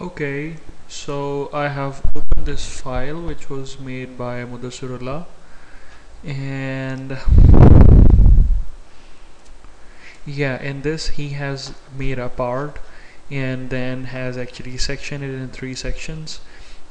okay so I have opened this file which was made by Mudassirullah and yeah in this he has made a part and then has actually sectioned it in three sections.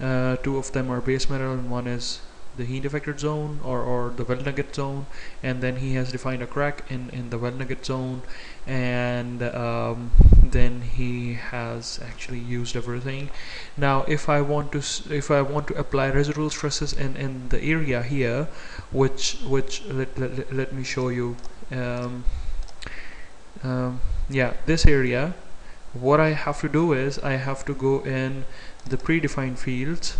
Uh, two of them are base metal and one is the heat affected zone or, or the weld nugget zone and then he has defined a crack in, in the weld nugget zone and um, then he has actually used everything. Now if I want to if I want to apply residual stresses in, in the area here which which let, let, let me show you. Um, um, yeah this area what I have to do is I have to go in the predefined fields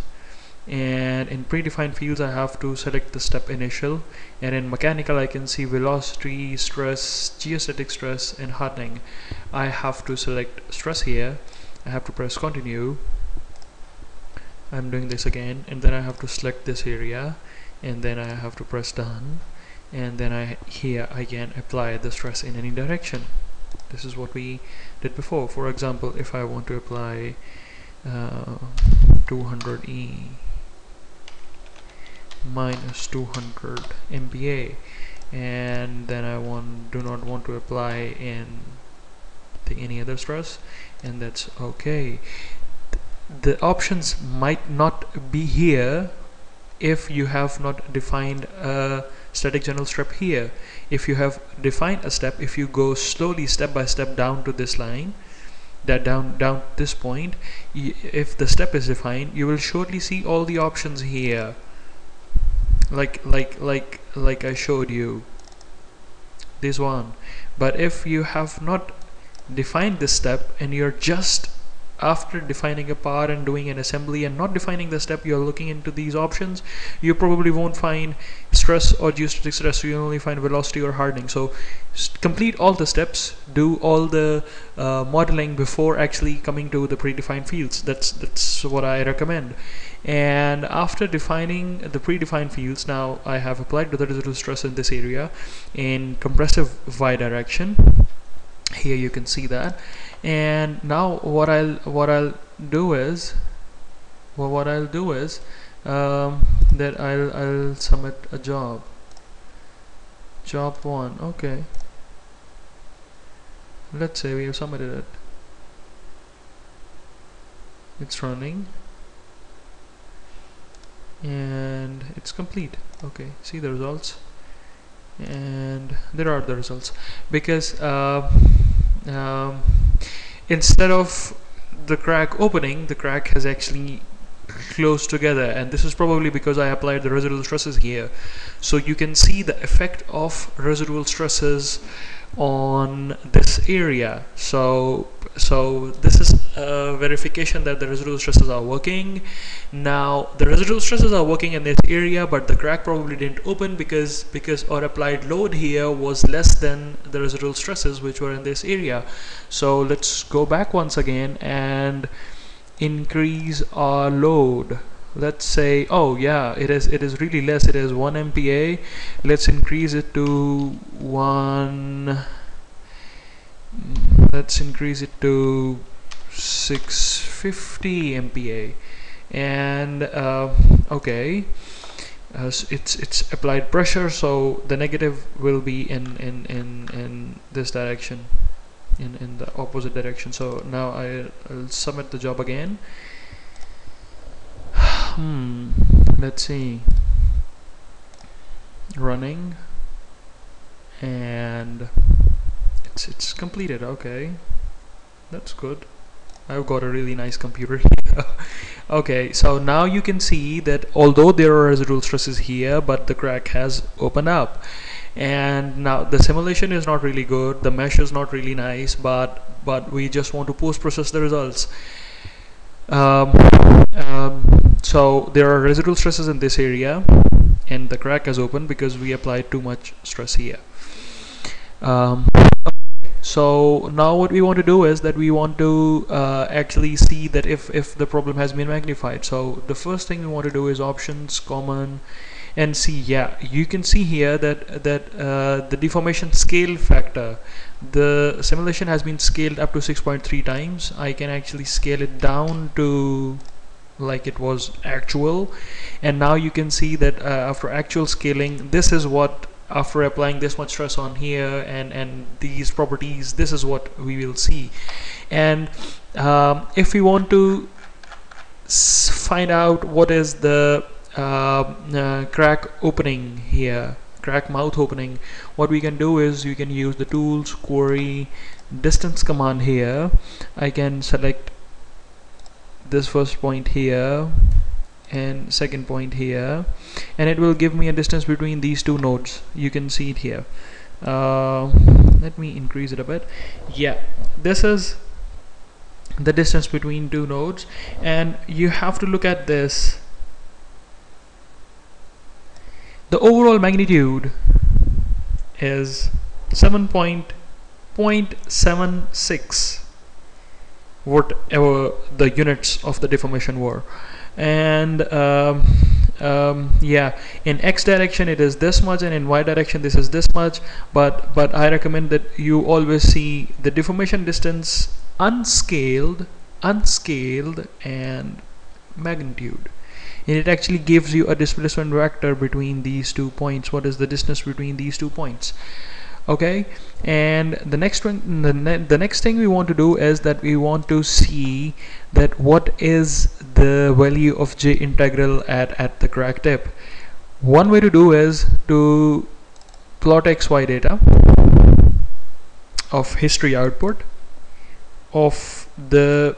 and in predefined fields I have to select the step initial. And in mechanical I can see velocity, stress, geostatic stress and hardening. I have to select stress here. I have to press continue. I'm doing this again. And then I have to select this area. And then I have to press done. And then I here I can apply the stress in any direction. This is what we did before. For example if I want to apply uh, 200e minus 200 MPa and then I want do not want to apply in the, any other stress and that's okay. The options might not be here if you have not defined a static general step here. If you have defined a step if you go slowly step by step down to this line that down down this point if the step is defined you will surely see all the options here like like like like I showed you this one. But if you have not defined this step and you're just after defining a part and doing an assembly and not defining the step you're looking into these options you probably won't find stress or geostatic stress you'll only find velocity or hardening. So complete all the steps do all the uh, modeling before actually coming to the predefined fields. That's that's what I recommend and after defining the predefined fields now I have applied the residual stress in this area in compressive y direction here you can see that. And now what I'll what I'll do is well, what I'll do is um, that I'll I'll submit a job. Job one okay. Let's say we have submitted it. It's running and it's complete. Okay see the results? And there are the results. Because uh, um, instead of the crack opening the crack has actually close together. And this is probably because I applied the residual stresses here. So you can see the effect of residual stresses on this area. So so this is a verification that the residual stresses are working. Now the residual stresses are working in this area but the crack probably didn't open because because our applied load here was less than the residual stresses which were in this area. So let's go back once again and increase our load let's say oh yeah it is it is really less. It is 1 MPa let's increase it to 1 let's increase it to 650 MPa and uh, okay uh, it's it's applied pressure so the negative will be in in in in this direction in in the opposite direction. So now I, I'll submit the job again hmm let's see. Running. And it's it's completed okay. That's good. I've got a really nice computer here. Okay so now you can see that although there are residual stresses here but the crack has opened up. And now the simulation is not really good the mesh is not really nice but but we just want to post process the results. Um, um, so there are residual stresses in this area and the crack has opened because we applied too much stress here. Um, so now what we want to do is that we want to uh, actually see that if if the problem has been magnified. So the first thing we want to do is options common and see yeah you can see here that that uh, the deformation scale factor. The simulation has been scaled up to 6.3 times. I can actually scale it down to like it was actual. And now you can see that uh, after actual scaling this is what after applying this much stress on here and and these properties this is what we will see. And um, if we want to find out what is the uh, uh, crack opening here crack mouth opening what we can do is you can use the tools query distance command here. I can select this first point here and second point here and it will give me a distance between these two nodes. You can see it here. Uh, let me increase it a bit. Yeah this is the distance between two nodes and you have to look at this. The overall magnitude is 7.76 whatever the units of the deformation were and um, um, yeah in x direction it is this much and in y direction this is this much but but I recommend that you always see the deformation distance unscaled unscaled and magnitude. And it actually gives you a displacement vector between these two points. What is the distance between these two points okay? And the next one the, ne the next thing we want to do is that we want to see that what is the value of j integral at at the crack tip. One way to do is to plot xy data of history output of the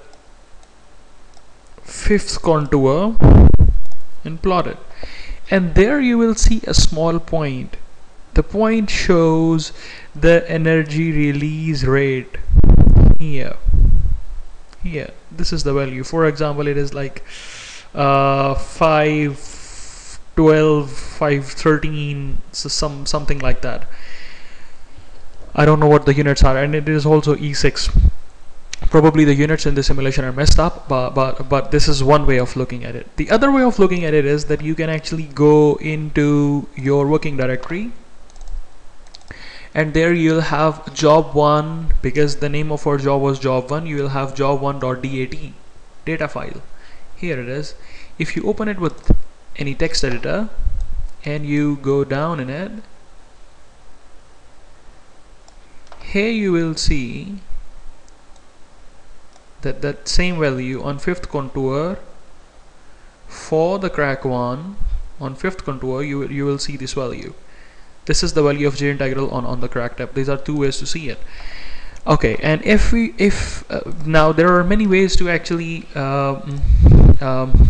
fifth contour and plot it. And there you will see a small point the point shows the energy release rate here. Here this is the value. For example it is like uh, 5 12 5 13 so some something like that. I don't know what the units are and it is also E6 probably the units in the simulation are messed up but, but but this is one way of looking at it. The other way of looking at it is that you can actually go into your working directory and there you'll have job one because the name of our job was job one you will have job1.dat data file. Here it is. If you open it with any text editor and you go down in it here you will see that that same value on fifth contour. For the crack one on fifth contour you, you will see this value this is the value of j integral on on the crack tip these are two ways to see it. Okay and if we if uh, now there are many ways to actually um, um,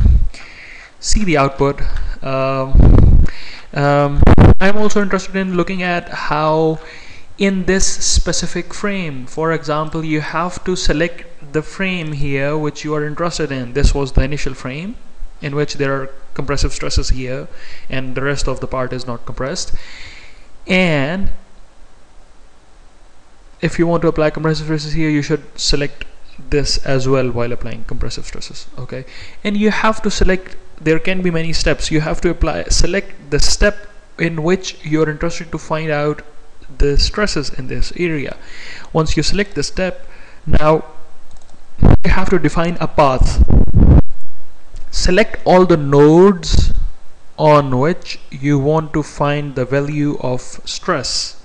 see the output. Um, um, I'm also interested in looking at how in this specific frame for example you have to select the frame here which you are interested in. This was the initial frame in which there are compressive stresses here and the rest of the part is not compressed and if you want to apply compressive stresses here you should select this as well while applying compressive stresses okay? And you have to select there can be many steps. You have to apply select the step in which you're interested to find out the stresses in this area. Once you select the step now you have to define a path. Select all the nodes on which you want to find the value of stress.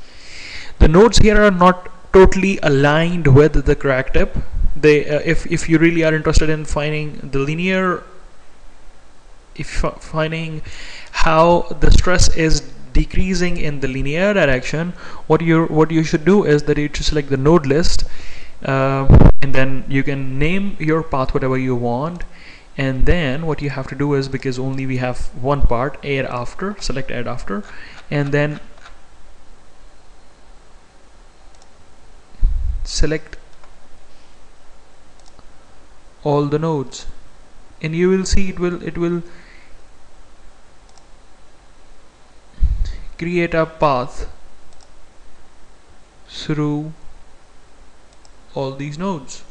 The nodes here are not totally aligned with the crack tip. They, uh, if, if you really are interested in finding the linear, if finding how the stress is decreasing in the linear direction, what you what you should do is that you should select the node list, uh, and then you can name your path whatever you want and then what you have to do is because only we have one part add after select add after and then select all the nodes. And you will see it will it will create a path through all these nodes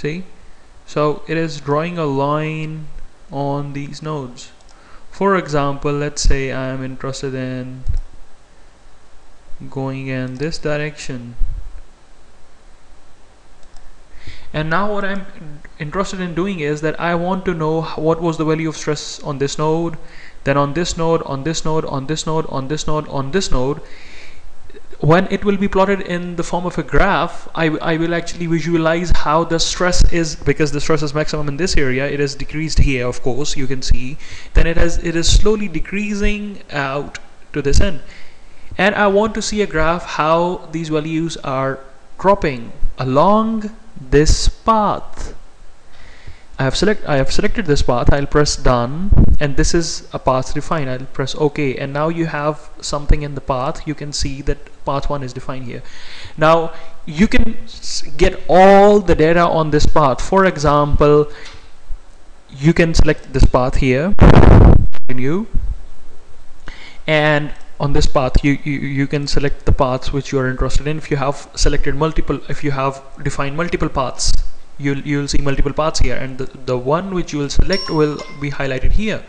see? So it is drawing a line on these nodes. For example let's say I am interested in going in this direction. And now what I'm interested in doing is that I want to know what was the value of stress on this node then on this node on this node on this node on this node on this node when it will be plotted in the form of a graph I, I will actually visualize how the stress is because the stress is maximum in this area it is decreased here of course you can see then it has it is slowly decreasing out to this end. And I want to see a graph how these values are dropping along this path. I have select I have selected this path I'll press done and this is a path defined I'll press OK. And now you have something in the path. You can see that path 1 is defined here. Now you can get all the data on this path. For example you can select this path here new. And on this path you, you you can select the paths which you are interested in. If you have selected multiple if you have defined multiple paths you'll you'll see multiple paths here and the, the one which you will select will be highlighted here.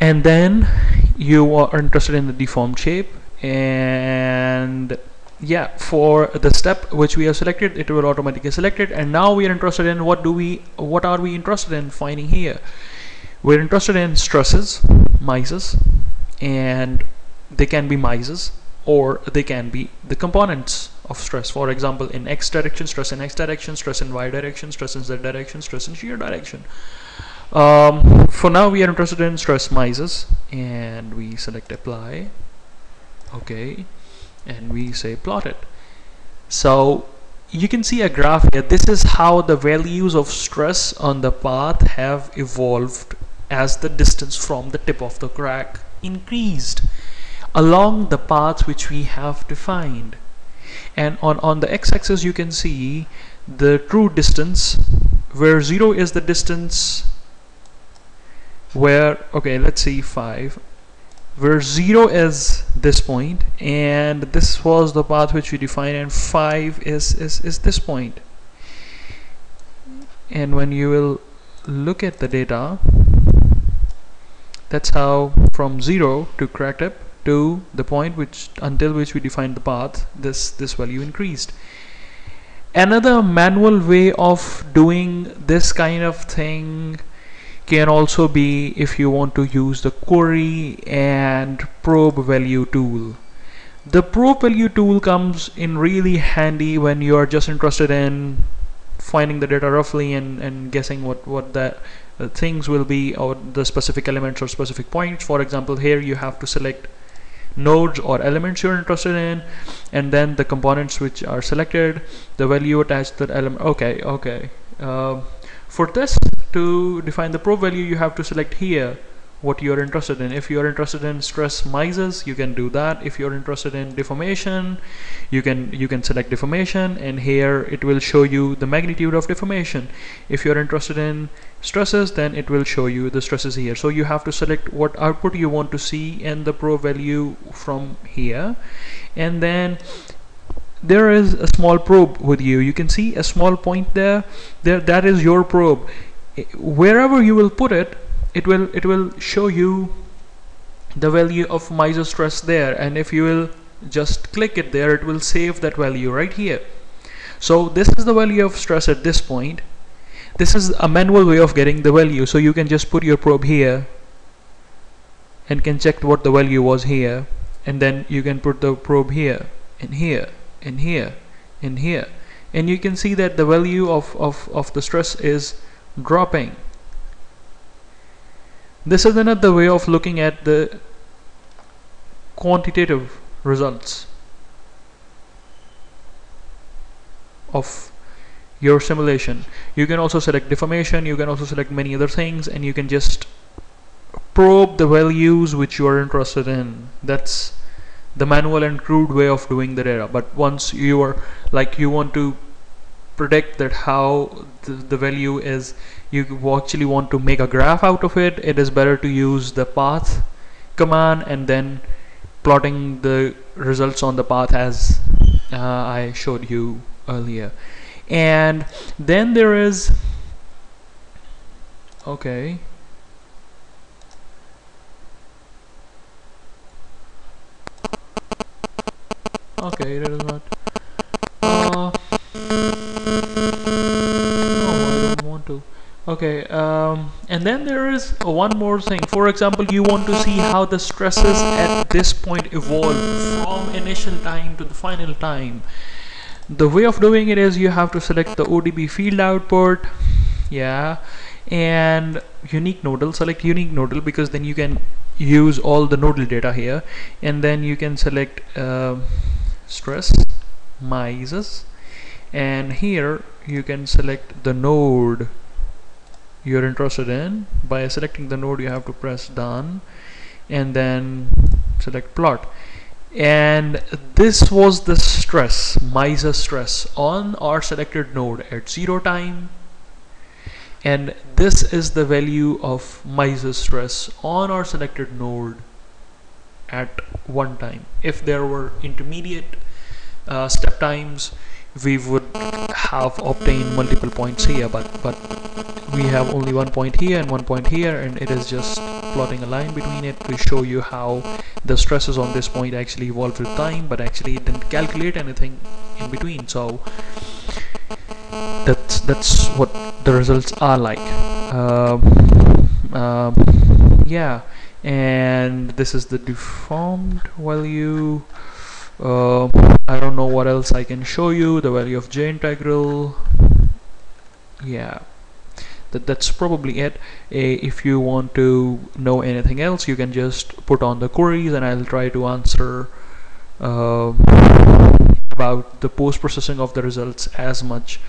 And then you are interested in the deformed shape and yeah for the step which we have selected it will automatically select it and now we are interested in what do we what are we interested in finding here. We're interested in stresses mises and they can be mises or they can be the components of stress. For example in x direction stress in x direction stress in y direction stress in z direction stress in shear direction. Um, for now we are interested in stress mises and we select apply okay and we say plot it. So you can see a graph here. This is how the values of stress on the path have evolved as the distance from the tip of the crack increased along the path which we have defined and on on the x-axis you can see the true distance where 0 is the distance where okay let's see 5 where 0 is this point and this was the path which we defined and 5 is, is, is this point. And when you will look at the data that's how from 0 to crack tip to the point which until which we defined the path this this value increased. Another manual way of doing this kind of thing can also be if you want to use the query and probe value tool. The probe value tool comes in really handy when you are just interested in finding the data roughly and, and guessing what what the uh, things will be or the specific elements or specific points. For example here you have to select nodes or elements you're interested in and then the components which are selected the value attached to the element okay okay. Uh, for this to define the probe value you have to select here what you're interested in. If you're interested in stress mises you can do that. If you're interested in deformation you can you can select deformation and here it will show you the magnitude of deformation. If you're interested in stresses then it will show you the stresses here. So you have to select what output you want to see and the probe value from here. And then there is a small probe with you. You can see a small point there. There that is your probe. Wherever you will put it it will it will show you the value of mises stress there. And if you will just click it there it will save that value right here. So this is the value of stress at this point. This is a manual way of getting the value. So you can just put your probe here and can check what the value was here. And then you can put the probe here and here and here and here. And you can see that the value of, of, of the stress is dropping this is another way of looking at the quantitative results of your simulation. You can also select deformation, you can also select many other things and you can just probe the values which you are interested in. That's the manual and crude way of doing the data. But once you are like you want to predict that how the, the value is you actually want to make a graph out of it it is better to use the path command and then plotting the results on the path as uh, I showed you earlier. And then there is okay. Okay it is not okay um, and then there is one more thing. For example you want to see how the stresses at this point evolve from initial time to the final time. The way of doing it is you have to select the ODB field output yeah and unique nodal select unique nodal because then you can use all the nodal data here. And then you can select uh, stress mises and here you can select the node you're interested in by selecting the node you have to press done and then select plot. And this was the stress mises stress on our selected node at zero time. And this is the value of mises stress on our selected node at one time. If there were intermediate uh, step times we would have obtained multiple points here but but we have only one point here and one point here and it is just plotting a line between it to show you how the stresses on this point actually evolve with time but actually it didn't calculate anything in between. So that's that's what the results are like. Um, um, yeah and this is the deformed value uh, I don't know what else I can show you. The value of J integral yeah. That, that's probably it. If you want to know anything else you can just put on the queries and I'll try to answer uh, about the post-processing of the results as much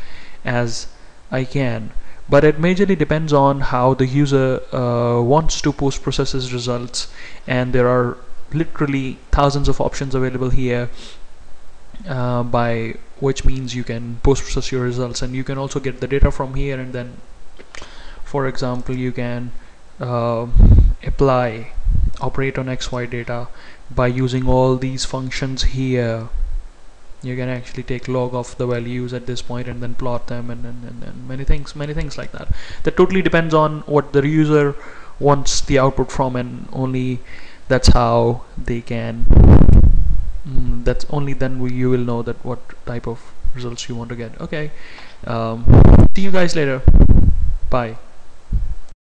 as I can. But it majorly depends on how the user uh, wants to post-process his results and there are literally thousands of options available here uh, by which means you can post process your results. And you can also get the data from here and then for example you can uh, apply operate on XY data by using all these functions here. You can actually take log of the values at this point and then plot them and, and, and, and many things many things like that. That totally depends on what the user wants the output from and only that's how they can mm, that's only then we, you will know that what type of results you want to get. Okay um, see you guys later. Bye